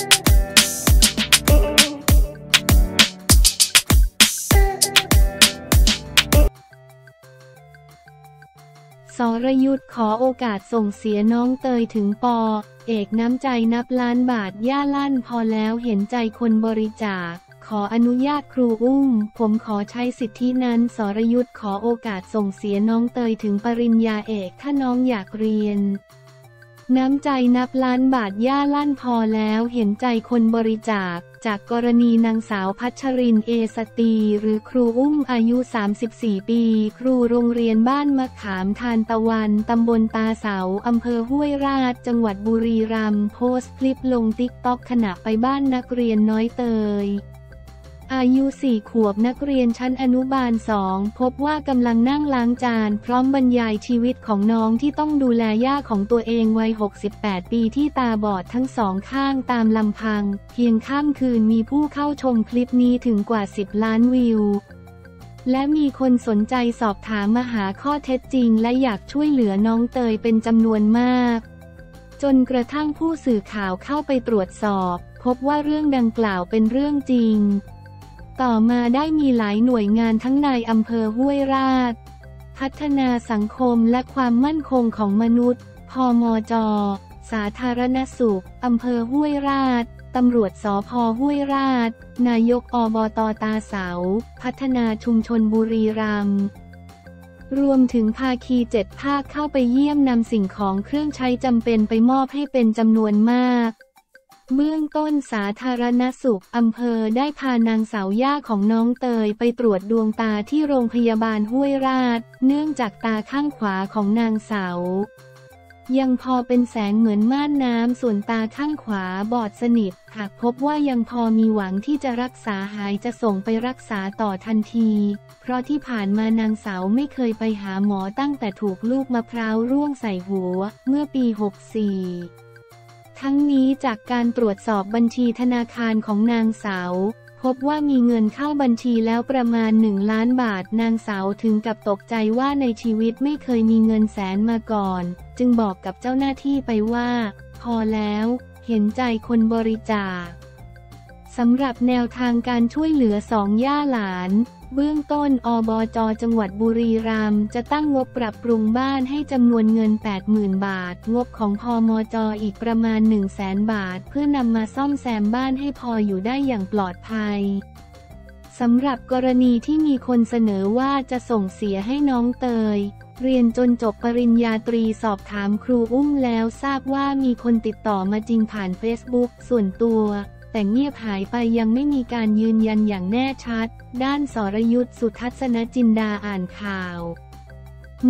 สรยุทธ์ขอโอกาสส่งเสียน้องเตยถึงปอ เอกน้ำใจนับล้านบาทย่าลั่นพอแล้วเห็นใจคนบริจาค ขออนุญาตครูอุ้ม ผมขอใช้สิทธินั้นสรยุทธ์ขอโอกาสส่งเสียน้องเตยถึงปริญญาเอกถ้าน้องอยากเรียน น้ำใจนับล้านบาทย่าลั่นพอแล้วเห็นใจคนบริจาค จากกรณีนางสาวพัชรินเอสตี หรือครูอุ้มอายุ 34 ปี ครูโรงเรียนบ้านมะขามทานตะวันตำบลตาเสาอำเภอห้วยราช จังหวัดบุรีรัมย์โพสต์คลิปลง TikTok ขณะไปบ้านนักเรียนน้อยเตย อายุสี่ขวบนักเรียนชั้นอนุบาลสองพบว่ากำลังนั่งล้างจานพร้อมบรรยายชีวิตของน้องที่ต้องดูแลย่าของตัวเองวัย 68 ปีที่ตาบอดทั้งสองข้างตามลำพัง เพียงข้ามคืนมีผู้เข้าชมคลิปนี้ถึงกว่า 10 ล้านวิว และมีคนสนใจสอบถามมาหาข้อเท็จจริง และอยากช่วยเหลือน้องเตยเป็นจำนวนมาก จนกระทั่งผู้สื่อข่าวเข้าไปตรวจสอบ พบว่าเรื่องดังกล่าวเป็นเรื่องจริง ต่อมาได้มีหลายหน่วยงานทั้งในอำเภอห้วยราช พัฒนาสังคมและความมั่นคงของมนุษย์ พมจ สาธารณสุข อำเภอห้วยราช ตำรวจสพห้วยราช นายกอบตตาเสา พัฒนาชุมชนบุรีรัมย์รวมถึงภาคีเจ็ดภาคเข้าไปเยี่ยมนำสิ่งของเครื่องใช้จำเป็นไปมอบให้เป็นจำนวนมาก เบื้องต้นสาธารณสุขอำเภอได้พานางสาวย่าของน้องเตยไปตรวจดวงตาที่โรงพยาบาลห้วยราช เนื่องจากตาข้างขวาของนางสาวยังพอเป็นแสงเหมือนม่านน้ำส่วนตาข้างขวาบอดสนิท หากพบว่ายังพอมีหวังที่จะรักษาหายจะส่งไปรักษาต่อทันที เพราะที่ผ่านมานางสาวไม่เคยไปหาหมอตั้งแต่ถูกลูกมะพร้าวร่วงใส่หัว เมื่อปี 64 ทั้งนี้จากการตรวจสอบบัญชีธนาคารของนางสาวพบว่ามีเงินเข้าบัญชีแล้วประมาณ 1 ล้านบาท นางสาวถึงกับตกใจว่าในชีวิตไม่เคยมีเงินแสนมาก่อน จึงบอกกับเจ้าหน้าที่ไปว่า พอแล้ว เห็นใจคนบริจาคสำหรับแนวทางการช่วยเหลือสองย่าหลาน เบื้องต้นอบจจังหวัดบุรีรัมย์จะตั้งงบปรับปรุงบ้านให้จำนวนเงิน 80,000 บาท งบของพอมจอีกประมาณ 100,000 บาท เพื่อนำมาซ่อมแซมบ้านให้พออยู่ได้อย่างปลอดภัยสำหรับกรณีที่มีคนเสนอว่าจะส่งเสียให้น้องเตย เรียนจนจบปริญญาตรีสอบถามครูอุ้มแล้วทราบว่ามีคนติดต่อมาจริงผ่านเฟซบุ๊กส่วนตัว แต่เงียบหายไปยังไม่มีการยืนยันอย่างแน่ชัด ด้านสรยุทธสุทัศนจินดาอ่านข่าว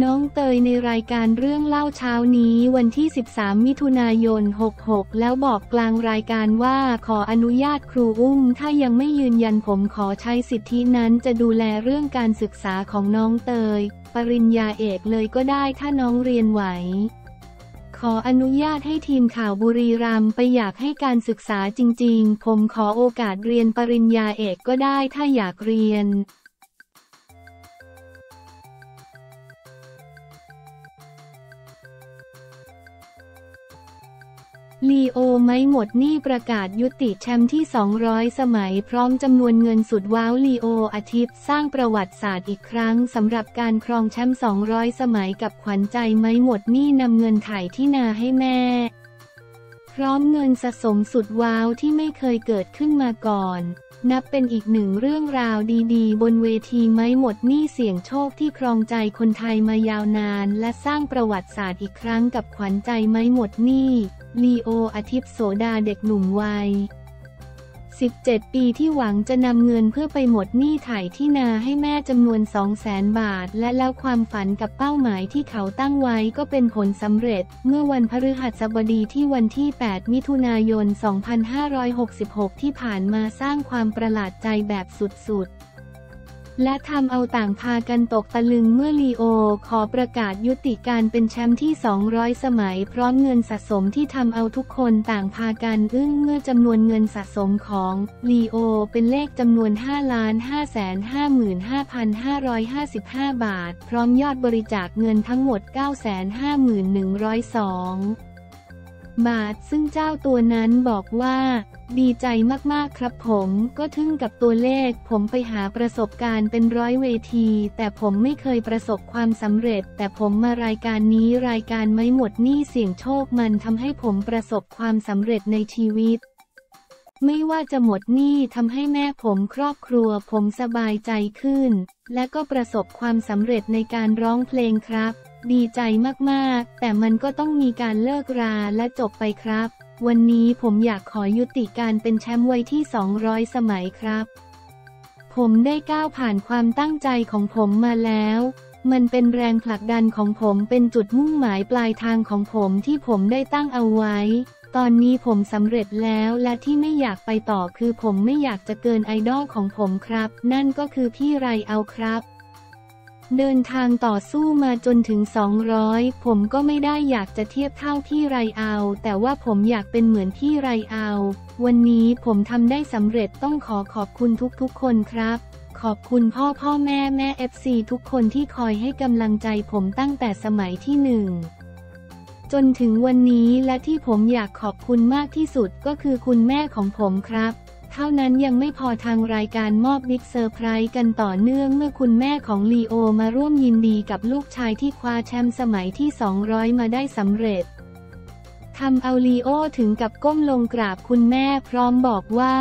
น้องเตยในรายการเรื่องเล่าเช้านี้วันที่ 13 มิถุนายน 66 แล้วบอกกลางรายการว่าขออนุญาตครูอุ้ม ถ้ายังไม่ยืนยันผมขอใช้สิทธินั้นจะดูแลเรื่องการศึกษาของน้องเตย ปริญญาเอกเลยก็ได้ถ้าน้องเรียนไหว ขออนุญาตให้ทีมข่าวบุรีรัมย์ไปอยากให้การศึกษาจริง ๆ ผมขอโอกาสเรียนปริญญาเอกก็ได้ถ้าอยากเรียน ลีโอไม่หมดหนี้ประกาศยุติแชมป์ที่ 200 สมัยพร้อมจำนวนเงินสุดว้าวลีโออาทิตย์สร้างประวัติศาสตร์อีกครั้งสำหรับการครองแชมป์200 สมัยกับขวัญใจไม่หมดหนี้นำเงินไถ่ที่นาให้แม่ พร้อมเงินสะสมสุดว้าวที่ไม่เคยเกิดขึ้นมาก่อน นับเป็นอีกหนึ่งเรื่องราวดีๆ บนเวทีไม้หมดหนี้เสี่ยงโชคที่ครองใจคนไทยมายาวนาน และสร้างประวัติศาสตร์อีกครั้งกับขวัญใจไม้หมดหนี้ลีโออาทิตย์โสดาเด็กหนุ่มวัย 17 ปีที่หวังจะนำเงินเพื่อไปหมดหนี้ถ่ายที่นาให้แม่จำนวน 200,000 บาท และแล้วความฝันกับเป้าหมายที่เขาตั้งไว้ก็เป็นผลสำเร็จ เมื่อวันพฤหัสบดีที่วันที่ 8 มิถุนายน 2566 ที่ผ่านมาสร้างความประหลาดใจแบบสุดๆ และทำเอาต่างพากันตกตะลึงเมื่อลีโอ ขอประกาศยุติการเป็นแชมป์ที่ 200 สมัย พร้อมเงินสะสมที่ทำเอาทุกคนต่างพากันอึ้งเมื่อจำนวนเงินสะสมของลีโอเป็นเลขจำนวน5,555,555 บาท พร้อมยอดบริจาคเงินทั้งหมด 951,102 บาท ซึ่งเจ้าตัวนั้นบอกว่า ดีใจมากๆครับผมก็ทึ่งกับตัวเลข ผมไปหาประสบการณ์เป็นร้อยเวที แต่ผมไม่เคยประสบความสำเร็จ แต่ผมมารายการนี้รายการไม่หมดหนี้เสี่ยงโชคมันทำให้ผมประสบความสำเร็จในชีวิต ไม่ว่าจะหมดหนี้ทำให้แม่ผมครอบครัว ผมสบายใจขึ้น และก็ประสบความสำเร็จในการร้องเพลงครับ ดีใจมากๆ แต่มันก็ต้องมีการเลิกราและจบไปครับ วันนี้ผมอยากขอยุติการเป็นแชมป์ไว้ที่ 200 สมัยครับ ผมได้ก้าวผ่านความตั้งใจของผมมาแล้ว มันเป็นแรงผลักดันของผมเป็นจุดมุ่งหมายปลายทางของผมที่ผมได้ตั้งเอาไว้ ตอนนี้ผมสำเร็จแล้วและที่ไม่อยากไปต่อคือผมไม่อยากจะเกินไอดอลของผมครับ นั่นก็คือพี่ไรเอาครับ เดินทางต่อสู้มาจนถึง 200 ผมก็ไม่ได้อยากจะเทียบเท่าพี่ไรเอา แต่ว่าผมอยากเป็นเหมือนพี่ไรเอา วันนี้ผมทำได้สำเร็จต้องขอขอบคุณทุกๆคนครับ ขอบคุณพ่อพ่อแม่แม่ FC ทุกคนที่คอยให้กำลังใจผมตั้งแต่สมัยที่หนึ่งจนถึงวันนี้และที่ผมอยากขอบคุณมากที่สุดก็คือคุณแม่ของผมครับ เท่านั้นยังไม่พอทางรายการมอบ big surprise กันต่อเนื่องเมื่อคุณแม่ของลีโอมาร่วมยินดีกับลูกชายที่คว้าแชมป์สมัยที่ 200 มาได้สำเร็จทำเอาลีโอถึงกับก้มลงกราบคุณแม่พร้อมบอกว่า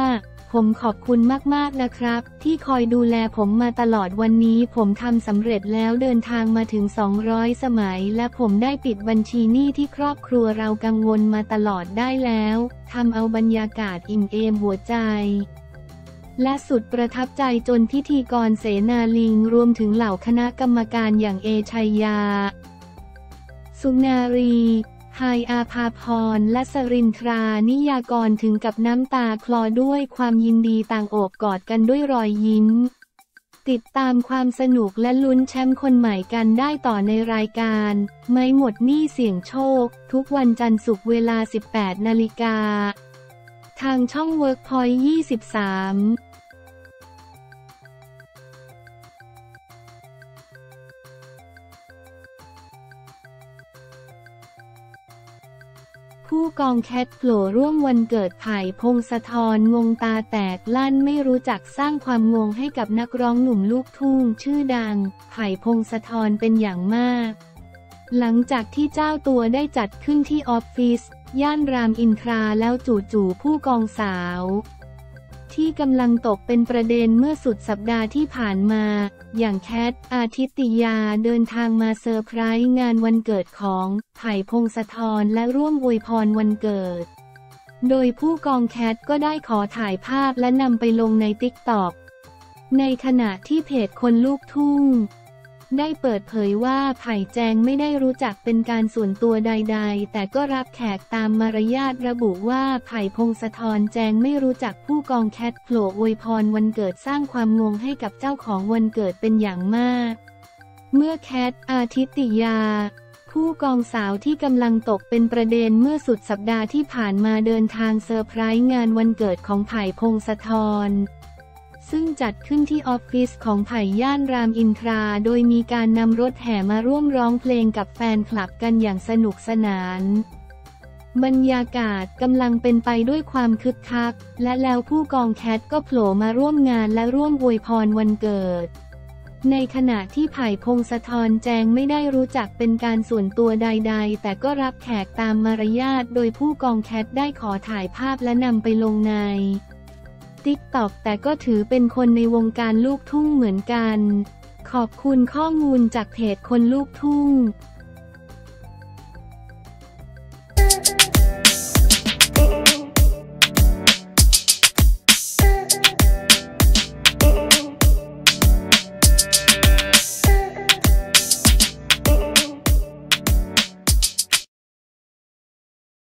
ผมขอบคุณมากๆนะครับ ที่คอยดูแลผมมาตลอดวันนี้ผมทำสำเร็จแล้วเดินทางมาถึง 200 สมัย และผมได้ปิดบัญชีหนี้ที่ครอบครัวเรากังวลมาตลอดได้แล้วทำเอาบรรยากาศอิ่มเอมหัวใจและสุดประทับใจจนพิธีกรเสนาลิงรวมถึงเหล่าคณะกรรมการอย่างเอชัยยา สุนารี ไฮอาภาพรและสรินทรานิยากรถึงกับน้ำตาคลอด้วยความยินดีต่างโอบกอดกันด้วยรอยยิ้ม ติดตามความสนุกและลุ้นแชมป์คนใหม่กันได้ต่อในรายการ ไม่หมดหนี้เสี่ยงโชค ทุกวันจันทร์ศุกร์เวลา 18 นาฬิกา ทางช่อง WorkPoint 23 ผู้กองแคทโผล่ร่วมวันเกิดไผ่พงศธรงงตาแตกลั่นไม่รู้จักสร้างความงงให้กับนักร้องหนุ่มลูกทุ่งชื่อดังไผ่พงศธรเป็นอย่างมาก หลังจากที่เจ้าตัวได้จัดขึ้นที่ออฟฟิศย่านรามอินทราแล้วจู่ๆผู้กองสาว ที่กำลังตกเป็นประเด็นเมื่อสุดสัปดาห์ที่ผ่านมา อย่างแคท อาทิติยาเดินทางมาเซอร์ไพรส์งานวันเกิดของไผ่พงศธรและร่วมอวยพรวันเกิด โดยผู้กองแคทก็ได้ขอถ่ายภาพและนำไปลงใน TikTokในขณะที่เพจคนลูกทุ่ง ได้เปิดเผยว่าไผ่แจงไม่ได้รู้จักเป็นการส่วนตัวใด ๆ แต่ก็รับแขกตามมารยาทระบุว่าไผ่พงศธรแจงไม่รู้จักผู้กองแคทโผล่อวยพรวันเกิดสร้างความงงให้กับเจ้าของวันเกิดเป็นอย่างมาก เมื่อแคทอาทิติยาผู้กองสาวที่กำลังตกเป็นประเด็นเมื่อสุดสัปดาห์ที่ผ่านมาเดินทางเซอร์ไพรส์งานวันเกิดของไผ่พงศธร ซึ่งจัดขึ้นที่ออฟฟิศของไผ่ย่านรามอินทรา โดยมีการนำรถแห่มาร่วมร้องเพลงกับแฟนคลับกันอย่างสนุกสนาน บรรยากาศกำลังเป็นไปด้วยความคึกคัก และแล้วผู้กองแคทก็โผล่มาร่วมงานและร่วมอวยพรวันเกิด ในขณะที่ไผ่พงศธรแจงไม่ได้รู้จักเป็นการส่วนตัวใด ๆ แต่ก็รับแขกตามมารยาทโดยผู้กองแคทได้ขอถ่ายภาพและนำไปลงใน ติ๊กตอกแต่ก็ถือเป็นคนในวงการลูกทุ่งเหมือนกัน ขอบคุณข้อมูลจากเพจคนลูกทุ่ง